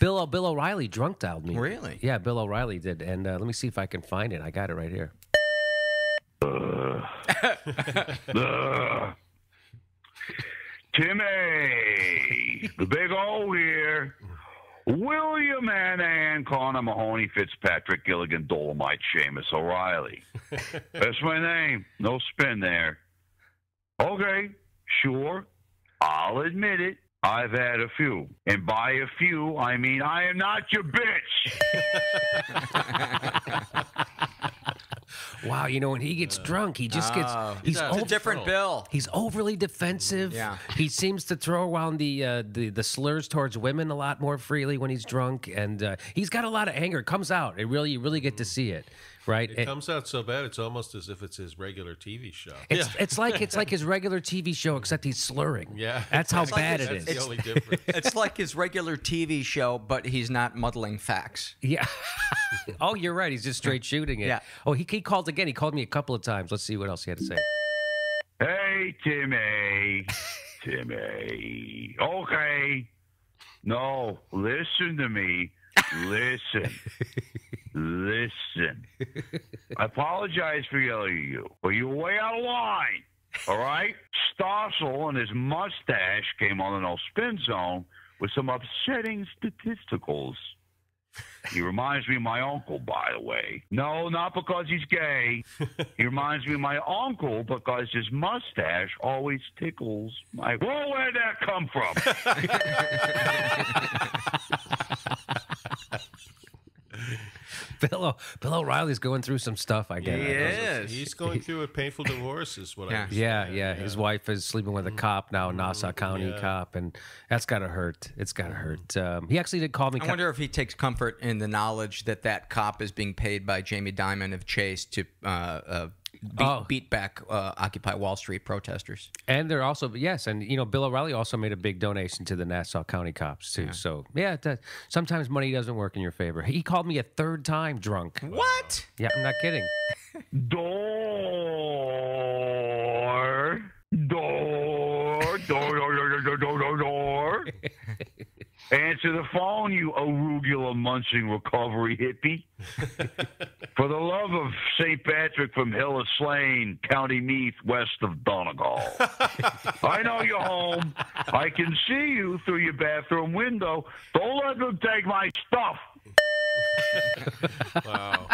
Bill Bill O'Reilly drunk dialed me. Really? Yeah, Bill O'Reilly did. And uh, let me see if I can find it. I got it right here. Ugh. Timmy, the big O here. William Annan, Connor Mahoney, Fitzpatrick, Gilligan, Dolomite, Seamus O'Reilly. That's my name. No spin there. Okay, sure. I'll admit it. I've had a few. And by a few, I mean I am not your bitch. Wow, you know when he gets drunk, he just gets Oh. he's He's a- It's a different Bill. He's overly defensive. Yeah. He seems to throw around the uh, the the slurs towards women a lot more freely when he's drunk, and uh, he's got a lot of anger. It comes out. It really, you really get to see it, right? It It- comes out so bad, it's almost as if it's his regular TV show. it's it's like it's like his regular TV show, except he's slurring. Yeah. that's how It's like bad his- it That's is. the only difference. It's like his regular TV show, but he's not muddling facts. Yeah. oh, you're right. He's just straight shooting it. Yeah. Oh, he, he called again. He called me a couple of times. Let's see what else he had to say. Hey, Timmy. Timmy. Okay. No, listen to me. Listen. listen. I apologize for yelling at you, but you're way out of line. All right? Stossel and his mustache came on the no spin zone with some upsetting statisticals. He reminds me of my uncle, by the way. No, not because he's gay. He reminds me of my uncle because his mustache always tickles my. Well, where'd that come from? Bill, O- Bill O'Reilly's going through some stuff, I guess. Yes. He's going through a painful divorce, is what Yeah. I understand. Yeah, yeah. His wife is sleeping with a cop now, Nassau County Mm-hmm. Yeah. cop, and that's gotta hurt. It's gotta hurt. Um, he actually did call me. I wonder if he takes comfort in the knowledge that that cop is being paid by Jamie Dimon of Chase to uh, uh, beat, Oh. beat back uh, Occupy Wall Street protesters. and they're also yes, and you know, Bill O'Reilly also made a big donation to the Nassau County cops too. So yeah, that, sometimes money doesn't work in your favor. He called me a third time drunk. What? Yeah, I'm not kidding. Dore. Dore. Dore, door, door, door, door, door, door. Answer the phone, you arugula munching recovery hippie. For the love of St. Patrick from Hill of Slane, County Meath, west of Donegal. I know you're home. I can see you through your bathroom window. Don't let them take my stuff. Wow.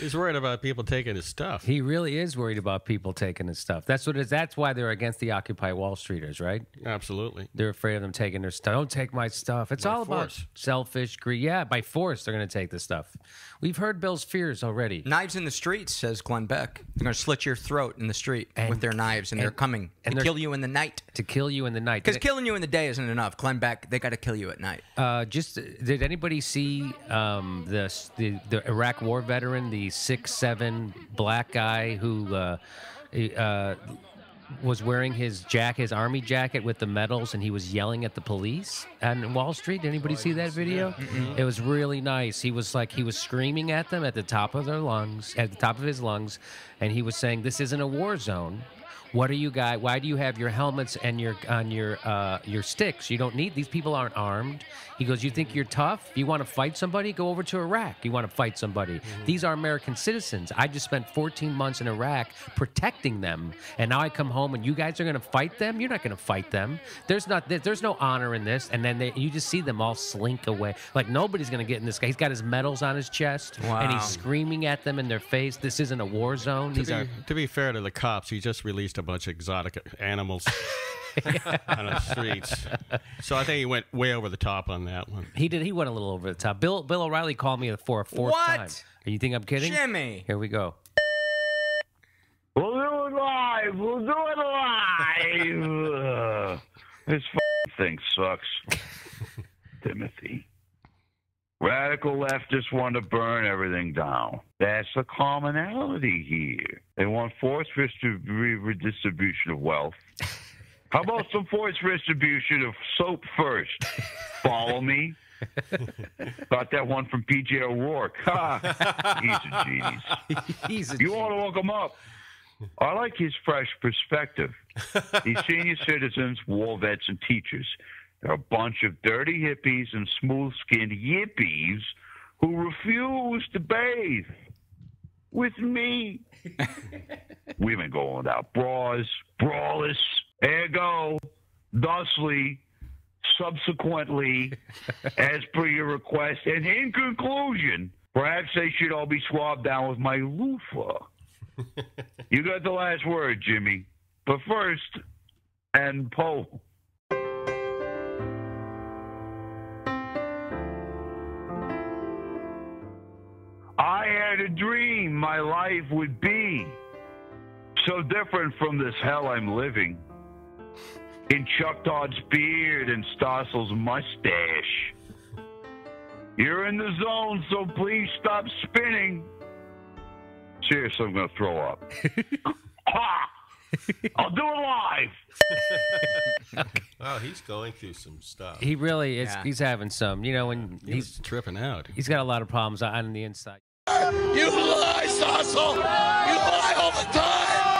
He's worried about people taking his stuff. He really is worried about people taking his stuff. That's what it is. That's why they're against the Occupy Wall Streeters, right? Absolutely. They're afraid of them taking their stuff. Don't take my stuff. It's By all about selfish greed. Yeah, by force they're going to take the stuff. We've heard Bill's fears already. Knives in the streets, says Glenn Beck. They're going to slit your throat in the street And- with their knives, and, they're coming and to they're- kill you in the night. To kill you in the night. Because killing you in the day isn't enough. Glenn Beck, they got to kill you at night. Uh, just did anybody see um, the, the the Iraq War veteran, the six seven black guy who uh, uh, was wearing his jack, his army jacket with the medals, and he was yelling at the police on Wall Street? Did anybody see that video? It was really nice. He was like he was screaming at them at the top of their lungs, at the top of his lungs, and he was saying, "This isn't a war zone." What are you guys? Why do you have your helmets and your on your uh, your sticks? You don't need these people aren't armed. He goes, you think you're tough? You want to fight somebody? Go over to Iraq. You want to fight somebody? These are American citizens. I just spent 14 months in Iraq protecting them, and now I come home and you guys are going to fight them? You're not going to fight them. There's not. There's no honor in this. And then they, you just see them all slink away. Like nobody's going to get in this guy. He's got his medals on his chest, and he's screaming at them in their face. This isn't a war zone. To These be, are. to be fair to the cops, he just released a bunch of exotic animals on the streets. So I think he went way over the top on that one. He did. He went a little over the top. Bill Bill O'Reilly called me for a fourth What? time. You think I'm kidding? Jimmy. Here we go. We'll do it live. We'll do it live. Ugh. this f- thing sucks. Timothy. Radical leftists want to burn everything down. That's the commonality here. They want forced redistribution of wealth. How about some forced redistribution of soap first? Follow me? Got that one from PJ O'Rourke. Ha! He's a genius. He's a You ought to look him up. I like his fresh perspective. These senior citizens, war vets, and teachers They're a bunch of dirty hippies and smooth skinned yippies who refuse to bathe with me. Women going without bras, braless, ergo, thusly, subsequently, as per your request, and in conclusion, perhaps they should all be swabbed down with my loofah. you got the last word, Jimmy. But first, and Poe. I had a dream my life would be so different from this hell I'm living. In Chuck Todd's beard and Stossel's mustache. You're in the zone, so please stop spinning. Seriously, I'm going to throw up. ha! I'll do it live. Wow, he's going through some stuff. He really is. Yeah. He's having some. You know, when He's he's tripping out. he's got a lot of problems on the inside. You lie, Stossel! You lie all the time!